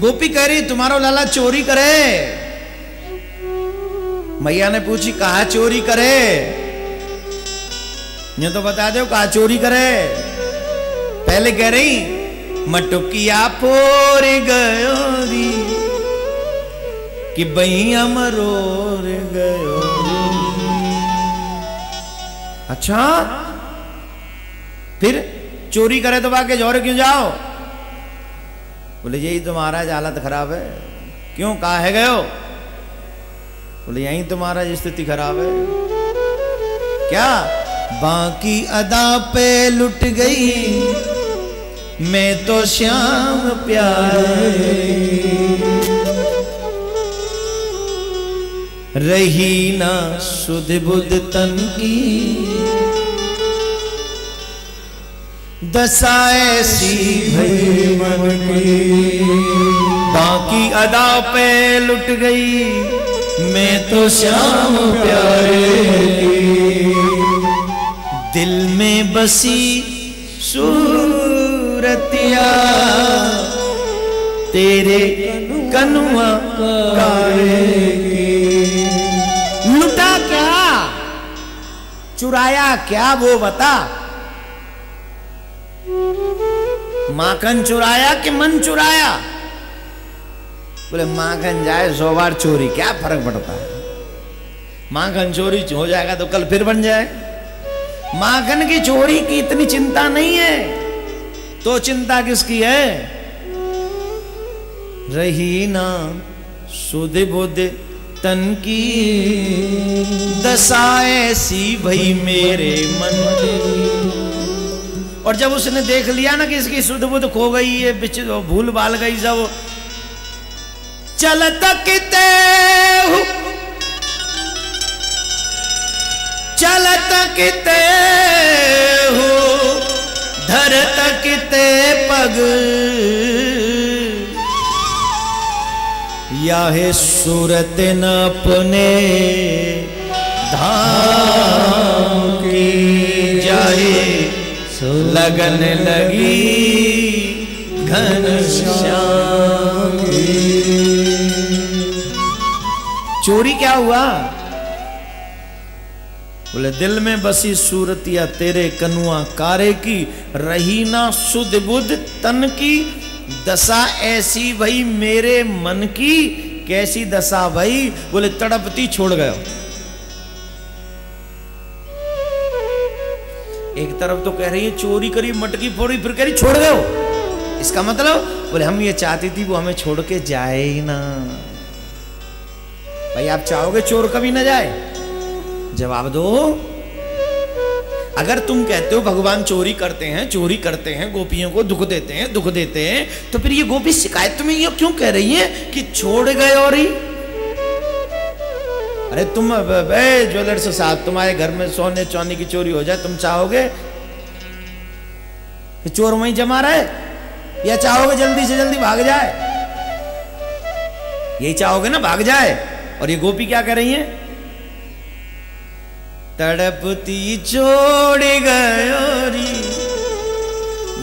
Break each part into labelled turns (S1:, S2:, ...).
S1: गोपी कह रही, तुम्हारो लाला चोरी करे। मैया ने पूछी, कहा चोरी करे? ये तो बता दो, कहा चोरी करे? पहले कह रही मटुकिया फोर गयो री कि भैया मरोर गयो अच्छा? फिर चोरी करे तो बाके ज़ोर क्यों जाओ? बोले, यही तो महाराज हालत खराब है। क्यों कहा है? गयो बोले, यही तो महाराज स्थिति खराब है। क्या बाकी अदा पे लुट गई? मैं तो श्याम प्यार। रही ना सुध बुध तन की। दशा सी भई मन की। बाकी अदा पे लुट गई, मैं तो श्याम प्यारे दिल में बसी सूरतिया, तेरे कनुआ कारे लुटा क्या? चुराया क्या वो बता? माखन चुराया कि मन चुराया? बोले, माखन जाए, सौ बार चोरी, क्या फ़र्क पड़ता है? माखन चोरी हो जाएगा तो कल फिर बन जाए। माखन की चोरी की इतनी चिंता नहीं है। तो चिंता किसकी है? रही ना सुध बुध तन की, दशा ऐसी भई मेरे मन और जब उसने देख लिया ना कि इसकी सुध बुध खो गई है बिच भूल भाल गई सब। चल तकते चल तकते हो। धर तकते पग। या है सूरत न अपने धाम की जाए लगन लगी घन चोरी क्या हुआ? बोले, दिल में बसी सूरतिया तेरे कनुआ कारे की रही ना सुध बुध तन की। दशा ऐसी भई मेरे मन की, कैसी दशा भई बोले, तड़पती छोड़ गयो एक तरफ़ तो कह रही है, चोरी करी, मटकी फोड़ी, फिर कह रही, छोड़ गयो इसका मतलब बोले, हम ये चाहती थी, वो हमें छोड़ के जाए ही ना। भाई, आप चाहोगे चोर कभी ना जाए? जवाब दो। अगर तुम कहते हो, भगवान चोरी करते हैं, चोरी करते हैं, गोपियों को दुख देते हैं, दुख देते हैं तो फिर ये गोपी शिकायत में ये क्यों कह रही है कि छोड़ गए और ही? अरे तुम ज्वेलर्स साहब, तुम्हारे घर में सोने चांदी की चोरी हो जाए, तुम चाहोगे? कि चोर वहीं जमा रहे? या चाहोगे जल्दी से जल्दी भाग जाए? यही चाहोगे ना भाग जाए? और ये गोपी क्या कर रही है? तड़पती छोड़ गयोरी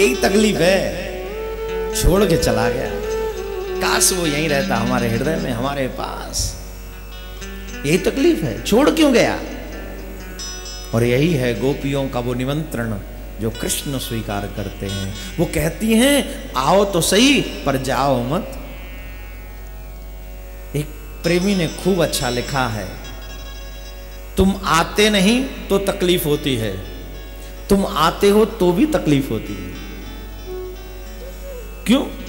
S1: यही तकलीफ़ है। छोड़ के चला गया। काश वो यहीं रहता हमारे हृदय में, हमारे पास। यही तकलीफ़ है। छोड़ क्यों गया? और यही है गोपियों का वो निमंत्रण जो कृष्ण स्वीकार करते हैं। वो कहती हैं, आओ तो सही, पर जाओ मत। एक प्रेमी ने खूब अच्छा लिखा है। तुम आते नहीं तो तकलीफ़ होती है। तुम आते हो तो भी तकलीफ़ होती है। क्यों?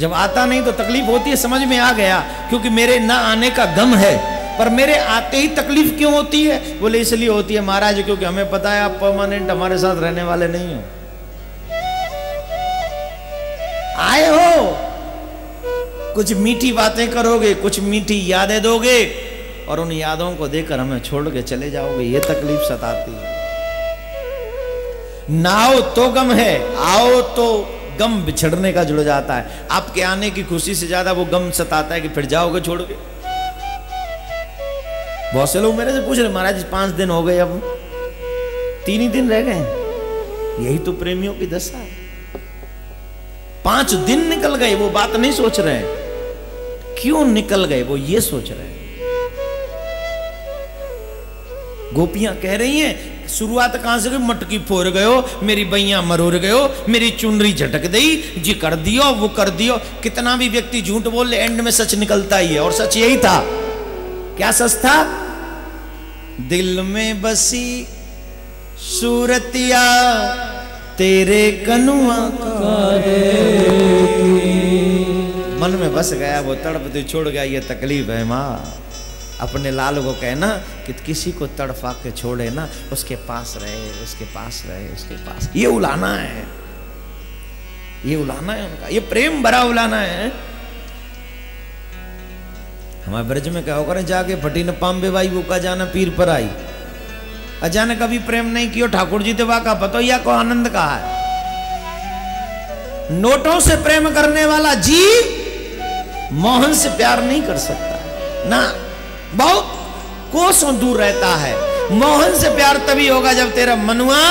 S1: जब आता नहीं तो तकलीफ़ होती है, समझ में आ गया, क्योंकि मेरे ना आने का गम है। पर मेरे आते ही तकलीफ़ क्यों होती है? बोले, इसलिए होती है महाराज, क्योंकि हमें पता है आप परमानेंट हमारे साथ रहने वाले नहीं हो। आए हो। कुछ मीठी बातें करोगे, कुछ मीठी यादें दोगे, और उन यादों को देकर हमें छोड़ के चले जाओगे। ये तकलीफ़ सताती है। नाओ तो गम है, आओ तो गम बिछड़ने का जुड़ जाता है। आपके आने की खुशी से ज़्यादा वो गम सताता है कि फिर जाओगे छोड़ के बहुत से लोग मेरे से पूछ रहे, महाराज पाँच दिन हो गए अब। तीन ही दिन रह गए यही तो प्रेमियों की दशा है। पाँच दिन निकल गए, वो बात नहीं सोच रहे हैं। क्यों निकल गए, वो ये सोच रहे हैं। गोपियाँ कह रही हैं शुरुआत कहाँ से गई मटकी फोर गयो, मेरी बैया मरोर गयो, मेरी चुनरी झटक दई, जी कर दियो, वो कर दियो। कितना भी व्यक्ति झूठ बोल एंड में सच निकलता ही है, और सच यही था। क्या सच था? दिल में बसी सूरतिया, तेरे कनुआ मन में बस गया वो तड़पती छोड़ गया, ये तकलीफ़ है माँ। अपने लाल को कहना कि किसी को तड़फा के छोड़े ना, उसके पास रहे, उसके पास रहे, उसके पास। ये उलाना है। ये उलाना है उनका। ये प्रेम भरा उलाना है। हमारे ब्रज में क्या होकर जाके फटी न पाम्बे भाई वो का जाना पीर पर आई। अचानक कभी प्रेम नहीं किया, ठाकुर जी देवा का पतो या को आनंद कहा है? नोटों से प्रेम करने वाला जी मोहन से प्यार नहीं कर सकता। ना बहुत कोसों दूर रहता है। मोहन से प्यार तभी होगा जब तेरा मनुआ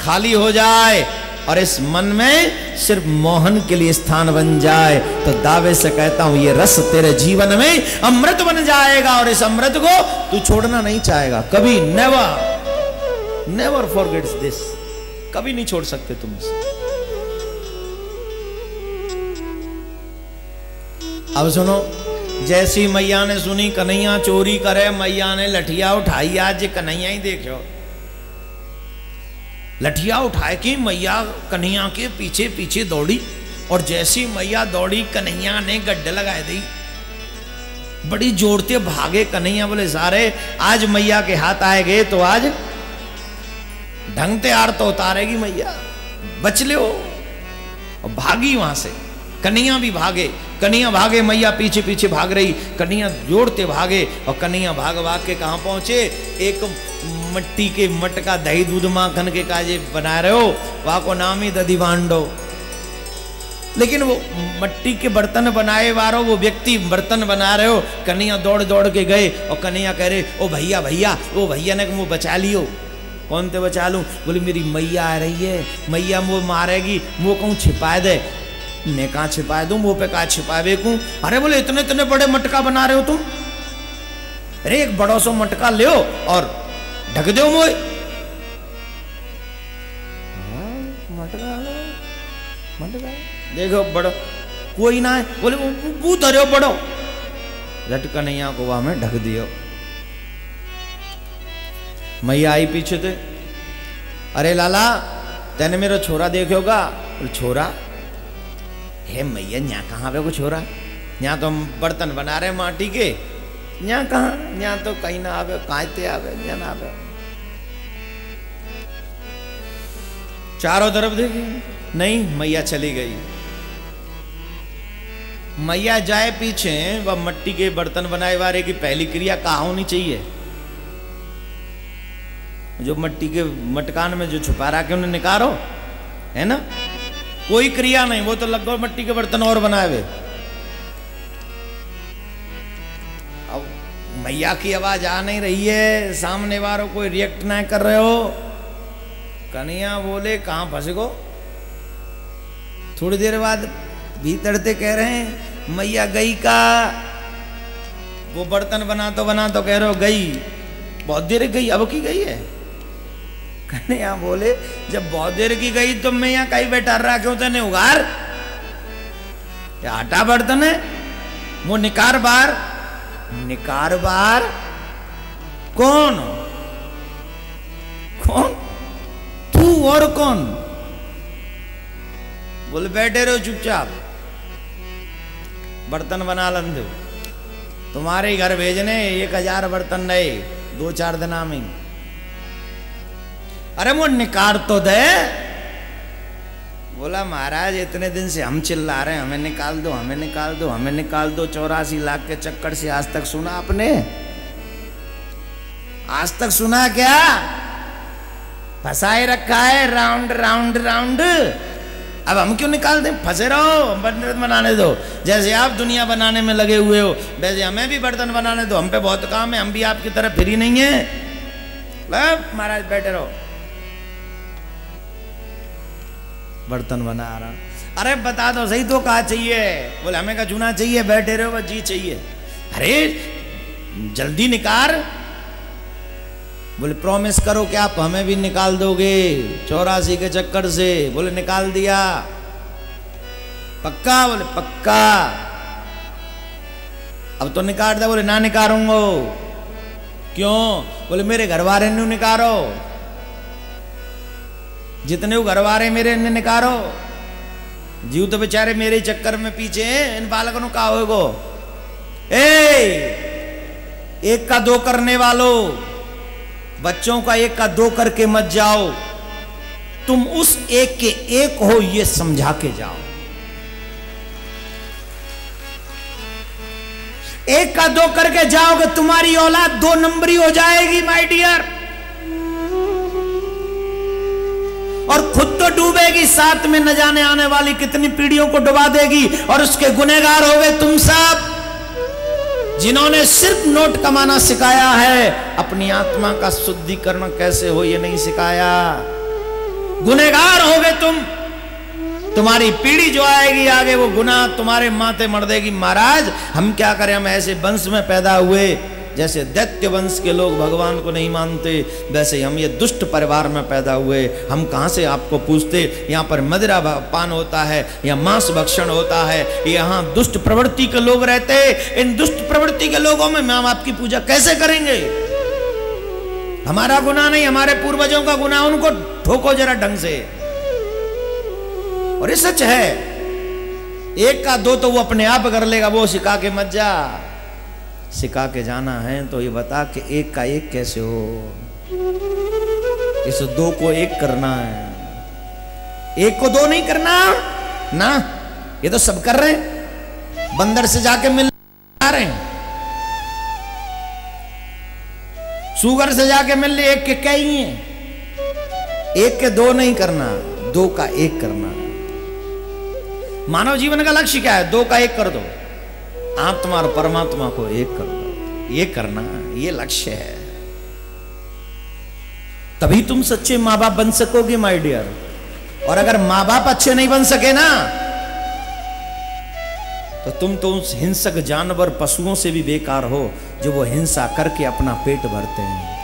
S1: खाली हो जाए और इस मन में सिर्फ़ मोहन के लिए स्थान बन जाए। तो दावे से कहता हूँ, ये रस तेरे जीवन में अमृत बन जाएगा और इस अमृत को तू छोड़ना नहीं चाहेगा। कभी नेवर नेवर फॉरगेट्स दिस कभी नहीं छोड़ सकते तुम इसे। अब सुनो जैसी मैया ने सुनी, कन्हैया चोरी करे, मैया ने लठिया उठाई, आज कन्हैया ही देखो लठिया उठाए कि मैया कन्हैया के पीछे पीछे दौड़ी, और जैसी मैया दौड़ी, कन्हैया ने गड्ढे लगाए दी। बड़ी जोड़ते भागे कन्हैया, बोले, सारे, आज मैया के हाथ आए गए तो आज ढंग त्यार तो उतारेगी मैया, बच ले। भागी वहाँ से। कन्हैया भी भागे कन्हैया भागे, मैया पीछे पीछे भाग रही, कन्हैया जोड़ते भागे और कन्हैया भाग भाग के कहा पहुँचे? एक मट्टी के मटका दही दूध माखन के काजे बना रहे हो? वहाँ, को नाम ही दधी बांडो लेकिन वो मट्टी के बर्तन बनाए वारो, वो व्यक्ति बर्तन बना रहे हो। कन्हैया दौड़ दौड़ के गए और कन्हैया कह रहे, ओ भैया भैया ओ भैया ने वो बचा लियो। कौन ते बचा लूँ? बोले, मेरी मैया आ रही है, मैया वो मारेगी वो कहूँ छिपा दे? मैं कहा छिपा दूँ वो पे कहा छिपावे को? अरे बोले इतने इतने बड़े मटका बना रहे हो तुम। अरे एक बड़ो सो मटका ले और ढक दो मोए मटका मटका। देखो बड़ो कोई ना है। बोले वो धरो बड़ो। कन्हैया को वहाँ में ढक दियो। मैया आई पीछे थे अरे लाला तेने मेरा छोरा देखोगा बोले छोरा? हे मैया, यहाँ कहाँ पे कुछ हो रहा? यहाँ तो हम बर्तन बना रहे माटी के। यहाँ कहाँ? यहाँ तो कहीं ना आवे कायते आवे, यहाँ ना आवे। चारों तरफ़ देखे नहीं, मैया चली गई। मैया जाए पीछे, वह मट्टी के बर्तन बनाए वाले की पहली क्रिया कहा होनी चाहिए? जो मट्टी के मटकान में जो छुपा रहा के उन्हें निकालो है ना? कोई क्रिया नहीं, वो तो लगभग मिट्टी के बर्तन और बनाए हुए अब मैया की आवाज़ आ नहीं रही है, सामने वालों कोई रिएक्ट ना कर रहे हो। कन्हैया बोले, कहाँ फंस गो थोड़ी देर बाद भीतर से कह रहे हैं, मैया गई का? वो बर्तन बना तो बना तो कह रहे हो, गई। बहुत देर गई, अब की गई है? कन्हैया बोले, जब बहुत देर की गई तो मैं यहाँ कहीं बैठा रहा, क्यों तेने उगार? आटा बर्तन है, वो निकार बार। निकार बार? कौन? कौन? तू और कौन? बोले, बैठे रहो चुपचाप। बर्तन बना लन दो तुम्हारे घर भेजने एक हज़ार बर्तन नए, दो चार दिना में। अरे वो निकाल तो दे। बोला, महाराज, इतने दिन से हम चिल्ला रहे हैं, हमें निकाल दो, हमें निकाल दो, हमें निकाल दो, चौरासी लाख के चक्कर से आज तक सुना आपने? आज तक सुना क्या? फंसाए रखा है, राउंड राउंड राउंड। अब हम क्यों निकाल दें? फंसे रहो बर्तन बनाने दो। जैसे आप दुनिया बनाने में लगे हुए हो, वैसे हमें भी बर्तन बनाने दो। हम पे बहुत काम है, हम भी आपकी तरह फ्री नहीं है। महाराज, बैठे रहो। बर्तन बना रहा। अरे बता दो, सही तो कहा चाहिए। बोले, हमें का चुना चाहिए, बैठे रहो, बस जी चाहिए। अरे, जल्दी निकाल। बोले प्रॉमिस करो कि आप हमें भी निकाल दोगे, चौरासी के चक्कर से। बोले, निकाल दिया। पक्का? बोले, पक्का। अब तो निकाल दे, बोले, ना निकालूंगो। क्यों? बोले, मेरे घर वाले ने निकारो जितने वो घर वाले मेरे ने निकारो। जीव तो बेचारे मेरे चक्कर में पीछे हैं, इन बालकों ने कहा होगो ए एक का दो करने वालों, बच्चों का एक का दो करके मत जाओ। तुम उस एक के एक हो, ये समझा के जाओ। एक का दो करके जाओगे, तुम्हारी औलाद दो नंबरी हो जाएगी माय डियर और खुद तो डूबेगी, साथ में न जाने आने वाली कितनी पीढ़ियों को डुबा देगी और उसके गुनेगार हो गए तुम सब, जिन्होंने सिर्फ़ नोट कमाना सिखाया है। अपनी आत्मा का शुद्धिकरण कैसे हो ये नहीं सिखाया। गुनेगार हो गए तुम। तुम्हारी पीढ़ी जो आएगी आगे, वो गुना तुम्हारे माथे मर देगी। महाराज, हम क्या करें? हम ऐसे वंश में पैदा हुए। जैसे दैत्य वंश के लोग भगवान को नहीं मानते, वैसे हम ये दुष्ट परिवार में पैदा हुए। हम कहाँ से आपको पूछते? यहाँ पर मदिरा पान होता है, या मांस भक्षण होता है। यहाँ दुष्ट प्रवृत्ति के लोग रहते इन दुष्ट प्रवृत्ति के लोगों में हम आपकी पूजा कैसे करेंगे? हमारा गुना नहीं, हमारे पूर्वजों का गुना उनको ठोको जरा ढंग से। और ये सच है, एक का दो तो वो अपने आप कर लेगा, वो सिखा के मत जा। सिखा के जाना है तो ये बता कि एक का एक कैसे हो। इस दो को एक करना है। एक को दो नहीं करना, ना? ये तो सब कर रहे हैं। बंदर से जाके मिल रहे हैं। सुगर से जाके मिल रहे एक के कई है? एक के दो नहीं करना, दो का एक करना। मानव जीवन का लक्ष्य क्या है? दो का एक कर दो। आत्मा और परमात्मा को एक कर। ये करना, ये लक्ष्य है। तभी तुम सच्चे माँ बाप बन सकोगे माय डियर और अगर माँ बाप अच्छे नहीं बन सके ना तो तुम तो उस हिंसक जानवर पशुओं से भी बेकार हो, जो वो हिंसा करके अपना पेट भरते हैं।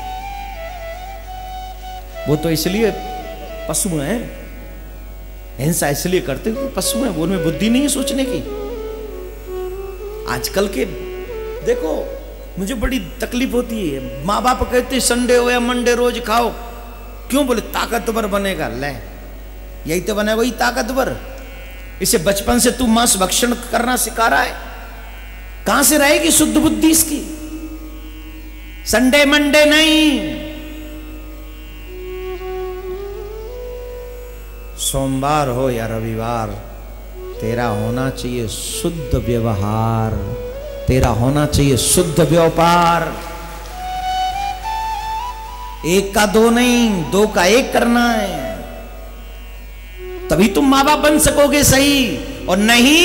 S1: वो तो इसलिए पशु हैं। हिंसा इसलिए करते क्योंकि पशु हैं उनमें बुद्धि नहीं है सोचने की। आजकल के, देखो, मुझे बड़ी तकलीफ़ होती है। माँ बाप कहते संडे हो या मंडे रोज खाओ। क्यों बोले? ताकतवर बनेगा, ले। यही तो बनेगा वही ताकतवर। इसे बचपन से तू मांस भक्षण करना सिखा रहा है। कहाँ से रहेगी शुद्ध बुद्धि इसकी? संडे, मंडे नहीं। सोमवार हो या रविवार तेरा होना चाहिए शुद्ध व्यवहार, तेरा होना चाहिए शुद्ध व्यापार। एक का दो नहीं, दो का एक करना है। तभी तुम माँ बाप बन सकोगे सही, और नहीं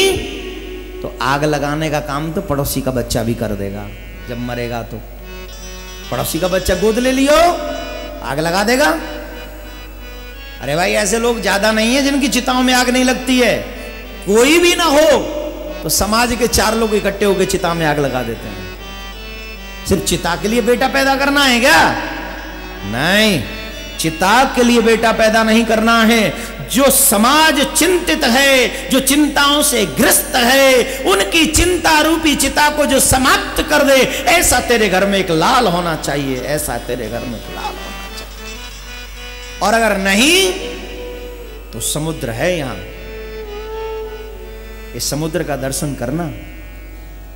S1: तो आग लगाने का काम तो पड़ोसी का बच्चा भी कर देगा। जब मरेगा तो। पड़ोसी का बच्चा गोद ले लियो, आग लगा देगा। अरे भाई, ऐसे लोग ज़्यादा नहीं है जिनकी चिताओं में आग नहीं लगती है। कोई भी ना हो तो समाज के चार लोग इकट्ठे होकर चिता में आग लगा देते हैं। सिर्फ़ चिता के लिए बेटा पैदा करना है क्या? नहीं, चिता के लिए बेटा पैदा नहीं करना है। जो समाज चिंतित है, जो चिंताओं से ग्रस्त है, उनकी चिंता रूपी चिता को जो समाप्त कर दे, ऐसा तेरे घर में एक लाल होना चाहिए, ऐसा तेरे घर में एक लाल होना चाहिए। और अगर नहीं तो समुद्र है यहाँ। इस समुद्र का दर्शन करना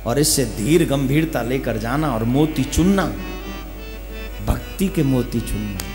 S1: और इससे धीर गंभीरता लेकर जाना और मोती चुनना, भक्ति के मोती चुनना।